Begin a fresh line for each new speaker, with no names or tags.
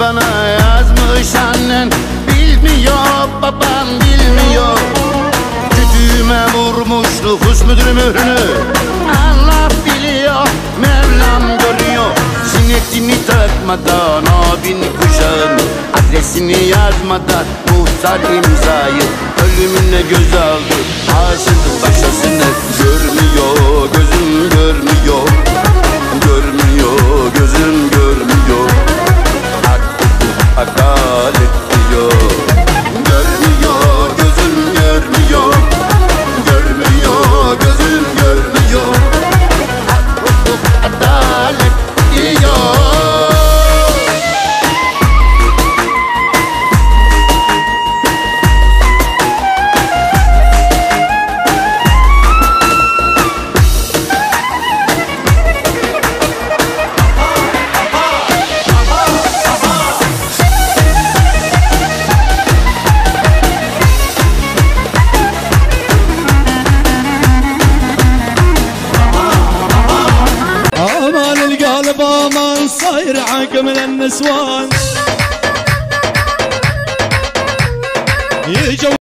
bana yazmış annen. Bilmiyor babam bilmiyor. Kütüğüme vurmuş nüfus müdürü mührünü Allah biliyor Mevlam görüyor. Sinetini takmadan abin kuşağın Adresini yazmadan muhtar imzayı Ölümüne göz aldı. Aşığın başkasını Görmüyor
صاير عاقم للنسوان.